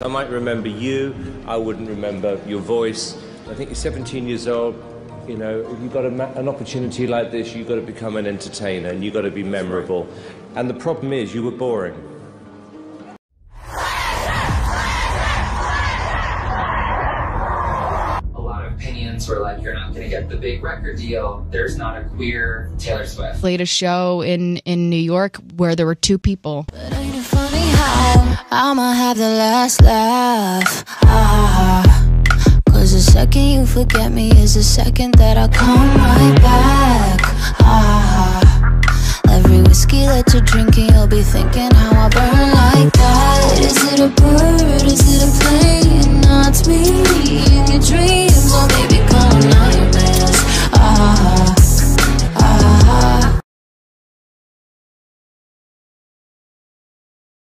I might remember you, I wouldn't remember your voice. I think you're 17 years old. You know, if you've got a, ma- an opportunity like this, you've got to become an entertainer and you've got to be memorable. And the problem is, you were boring. a lot of opinions were like, you're not going to get the big record deal. There's not a queer Taylor Swift. Played a show in in New York where there were two people. I'ma have the last laugh? Ah, Cause the second you forget me is the second that I come right back. Ah, every whiskey that you're drinking, you'll be thinking how